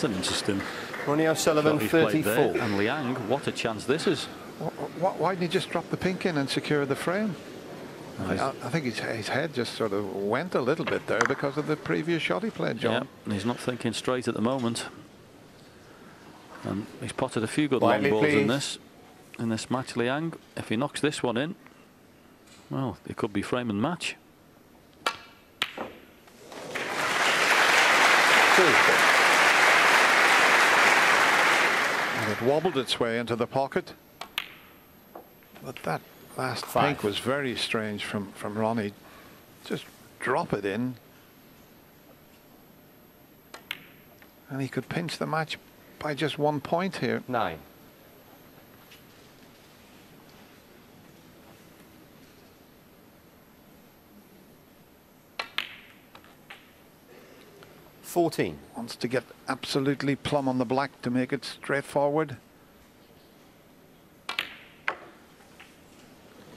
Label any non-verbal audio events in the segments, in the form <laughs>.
That's an interesting. Ronnie O'Sullivan, 34. And Liang, what a chance this is. Why didn't he just drop the pink in and secure the frame? I, I, think his, his, head just sort of went a little bit there because of the previous shot he played, John. Yeah, he's not thinking straight at the moment. And he's potted a few good Widely, long balls please. in this in this match, Liang. If he knocks this one in, well, it could be frame and match. And it wobbled its way into the pocket. But that last Five. pink was very strange from, from Ronnie. Just drop it in. And he could pinch the match by just one point here. Nine. Fourteen. Wants to get absolutely plumb on the black to make it straightforward.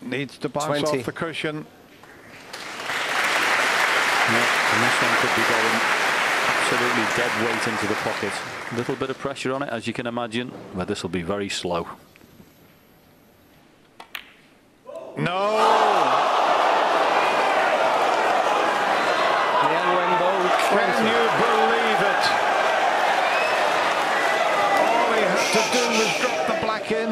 Needs to bounce 20. off the cushion. Yeah, and this one could be going absolutely dead weight into the pocket. A little bit of pressure on it, as you can imagine, but this will be very slow. No! Liang Wenbo, Can 20. you believe it? All he had to do was drop in.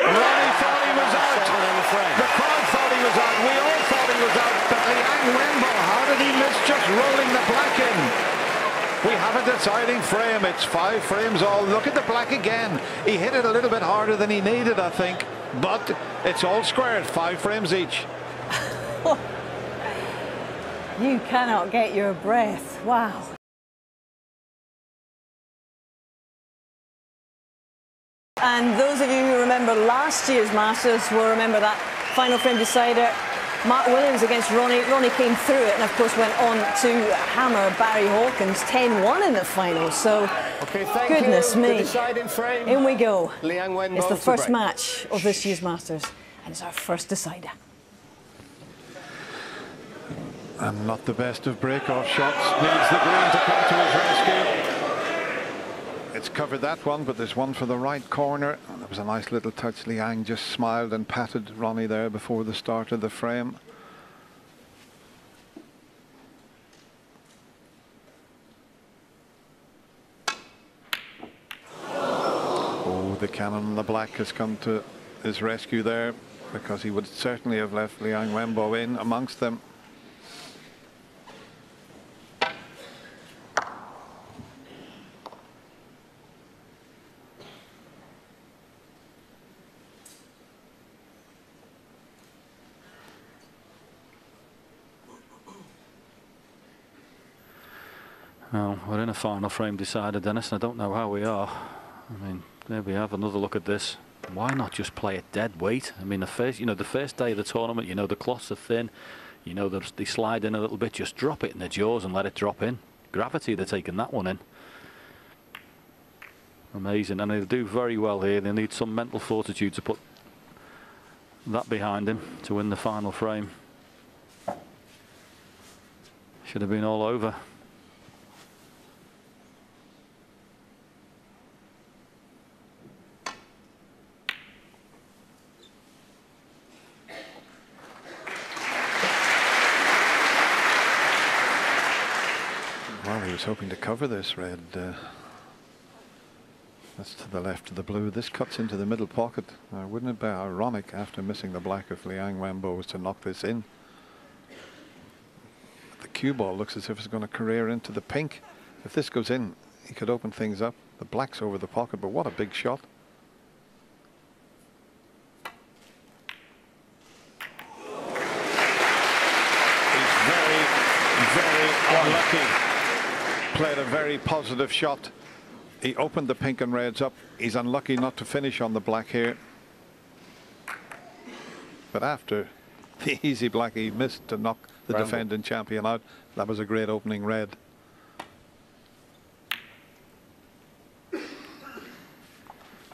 Ronnie thought he was out. Seven on the frame. The crowd thought he was out. We all thought he was out. But Liang Wenbo, how did he miss just rolling the black in? We have a deciding frame. It's five frames all. Look at the black again. He hit it a little bit harder than he needed, I think. But it's all squared. Five frames each. <laughs> You cannot get your breath. Wow. And those of you who remember last year's Masters will remember that final frame decider. Mark Williams against Ronnie. Ronnie came through it and, of course, went on to hammer Barry Hawkins 10 1 in the final. So, Okay, thank goodness you. Me. frame. In we go. Liang Wenbo It's the first break. match of this year's Masters, and it's our first decider. And not the best of break-off shots. Needs the green to come to his rescue. It's covered that one, but there's one for the right corner. Oh, and there was a nice little touch. Liang just smiled and patted Ronnie there before the start of the frame. Oh, the cannon on the black has come to his rescue there because he would certainly have left Liang Wenbo in amongst them. Well, we're in a final frame decider, Dennis, and I don't know how we are. I mean, there we have another look at this. Why not just play it dead weight? I mean, the first, you know, the first day of the tournament, you know, the cloths are thin, you know, they're- slide in a little bit. Just drop it in the jaws and let it drop in. Gravity, they're taking that one in. Amazing, and they'll do very well here. They need some mental fortitude to put that behind him to win the final frame. Should have been all over. Well, he was hoping to cover this red. Uh, that's to the left of the blue. This cuts into the middle pocket. Uh, wouldn't it be ironic after missing the black if Liang Wenbo was to knock this in? The cue ball looks as if it's going to career into the pink. If this goes in, he could open things up. The black's over the pocket, but what a big shot. He's very, very unlucky. Played a very positive shot. He opened the pink and reds up. He's unlucky not to finish on the black here. But after <laughs> the easy black, he missed to knock the Ramble. defending champion out. That was a great opening red.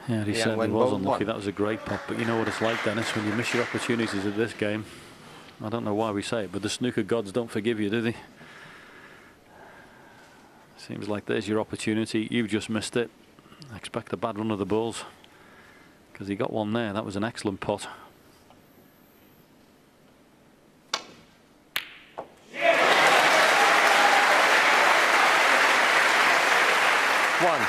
Yeah, he Yeah, certainly was unlucky. won. That was a great pop. But you know what it's like, Dennis, when you miss your opportunities at this game. I don't know why we say it, but the snooker gods don't forgive you, do they? Seems like there's your opportunity. You've just missed it. expect a bad run of the balls because he got one there. That was an excellent pot. One.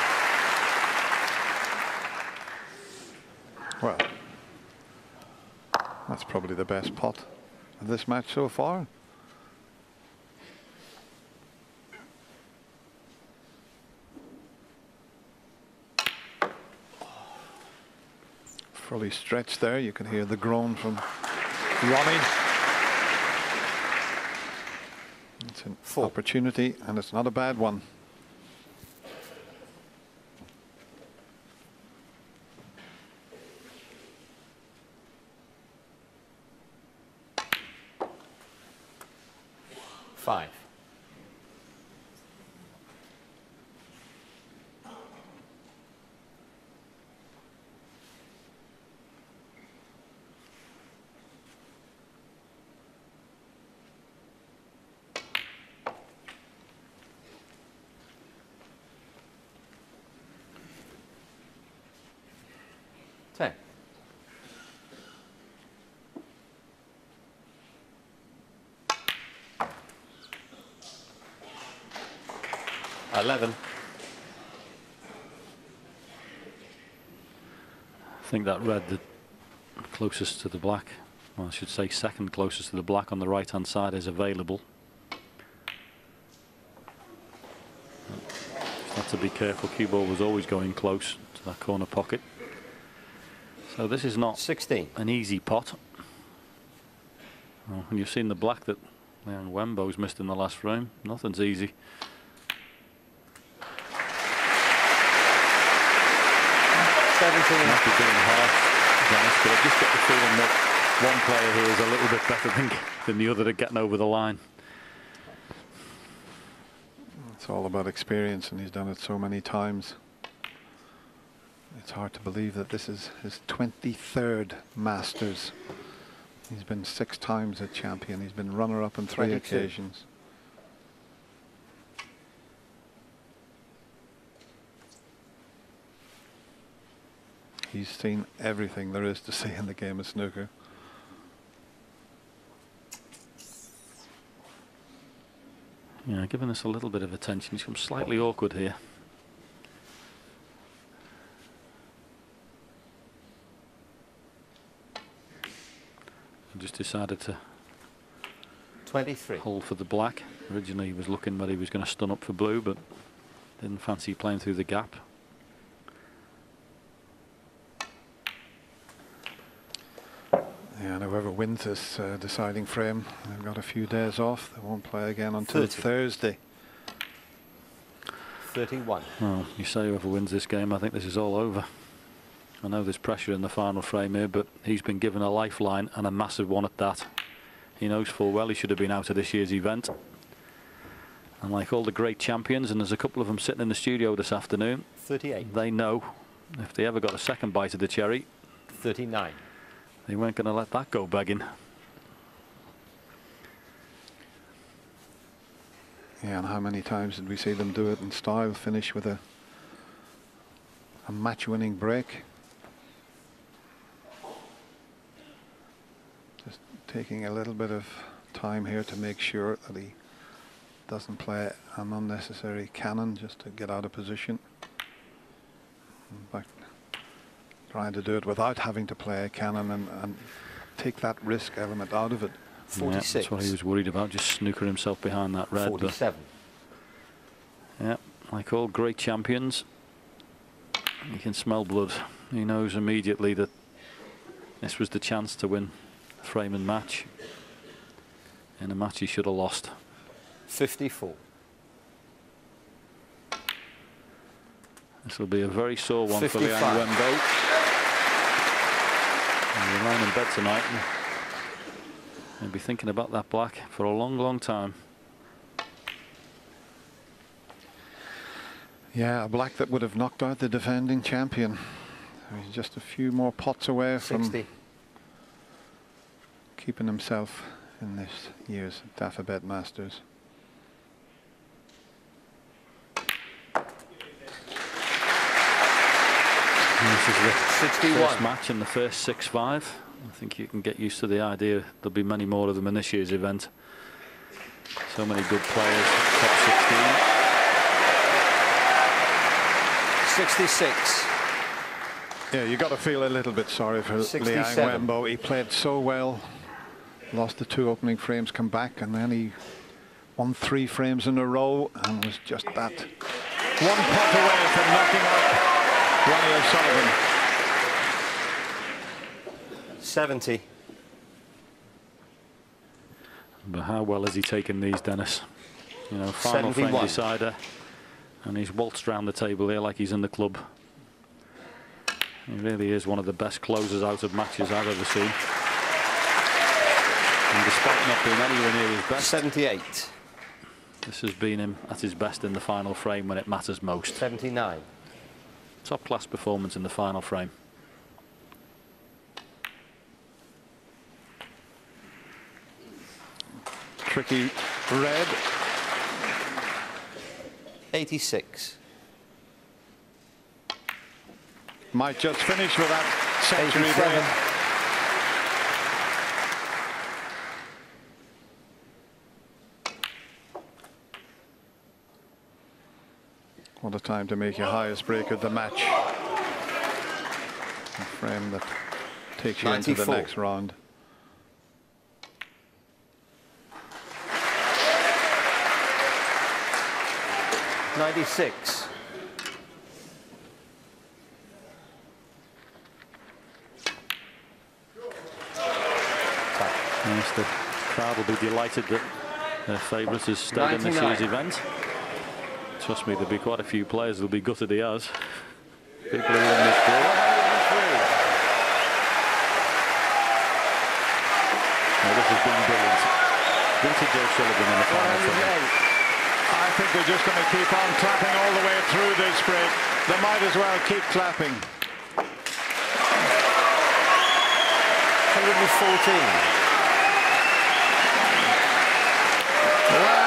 Well, that's probably the best pot of this match so far. Fully stretched there. You can hear the groan from Ronnie. It's an Four. opportunity, and it's not a bad one. Ten. Eleven. I think that red, the closest to the black, well, I should say second closest to the black on the right hand side is available. Just have to be careful. Cue ball was always going close to that corner pocket. So this is not Sixteen. an easy pot. Well, and you've seen the black that Liang Wenbo's missed in the last frame. Nothing's easy. Seventeen. Not be doing half, Dennis, but I've just get the feeling that one player here is a little bit better than, than the other at getting over the line. It's all about experience, and he's done it so many times. It's hard to believe that this is his 23rd Masters. He's been six times a champion. He's been runner-up on three 22. occasions. He's seen everything there is to see in the game of snooker. Yeah, giving us a little bit of attention. He's come slightly awkward here. Just decided to Twenty-three. hold for the black. Originally he was looking whether he was going to stun up for blue, but didn't fancy playing through the gap. Yeah, and whoever wins this uh, deciding frame, they've got a few days off. They won't play again until Thirty. Thursday. Thirty-one. Well, you say whoever wins this game, I think this is all over. I know there's pressure in the final frame here, but he's been given a lifeline and a massive one at that. He knows full well he should have been out of this year's event. And like all the great champions, and there's a couple of them sitting in the studio this afternoon, Thirty-eight. they know if they ever got a second bite of the cherry, Thirty-nine. they weren't going to let that go begging. Yeah, and how many times did we see them do it in style, finish with a a match-winning break? Just taking a little bit of time here to make sure that he doesn't play an unnecessary cannon just to get out of position. In fact, trying to do it without having to play a cannon and, and take that risk element out of it. Yeah, Forty-six. that's what he was worried about, just snooker himself behind that red. Forty-seven. yeah, like all great champions, he can smell blood. He knows immediately that this was the chance to win a frame and match. In a match he should have lost. Fifty-four. This will be a very sore one for Liang 55. Wenbo. And He'll lie in bed tonight. and He'll be thinking about that black for a long, long time. Yeah, a black that would have knocked out the defending champion. He's just a few more pots away from Sixty. Keeping himself in this year's Dafabet Masters. This is the 61. first match in the first 6-5. I think you can get used to the idea there'll be many more of them in this year's event. So many good players, top 16. 66. Yeah, you got to feel a little bit sorry for Liang 67. Wenbo. He played so well, lost the two opening frames, come back, and then he won three frames in a row and was just that one pot away from knocking out Ronnie O'Sullivan. 70. But how well has he taken these, Dennis? You know, final frame decider. And he's waltzed round the table here like he's in the club. He really is one of the best closers out of matches I've ever seen. And despite not being anywhere near his best, 78. this has been him at his best in the final frame when it matters most. 79. Top class performance in the final frame. Tricky red. 86. Might just finish with that century What a time to make your highest break of the match. A frame that takes you into the next round. Ninety-six. Yes, the crowd will be delighted that their favourite has stayed in this year's event. Trust me, there'll be quite a few players who'll be gutted he has. People who are this group. Well, this has been brilliant. Vintage O'Sullivan in the final frame. I think they're just going to keep on clapping all the way through this break. They might as well keep clapping. 114. Well,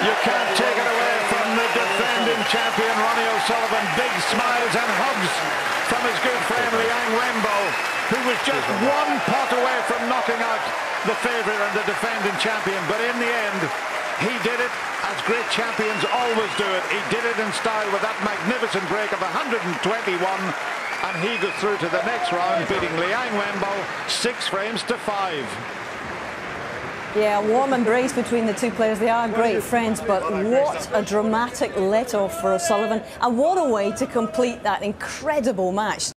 you can't take it away from the defending champion, Ronnie O'Sullivan. Big smiles and hugs from his good friend, Liang Wenbo, who was just one pot away from knocking out the favourite and the defending champion. But in the end, he did it as great champions always do it. He did it in style with that magnificent break of 121. And he goes through to the next round, beating Liang Wenbo six frames to five. Yeah, warm embrace between the two players. They are great friends, but what a dramatic let-off for O'Sullivan. And what a way to complete that incredible match.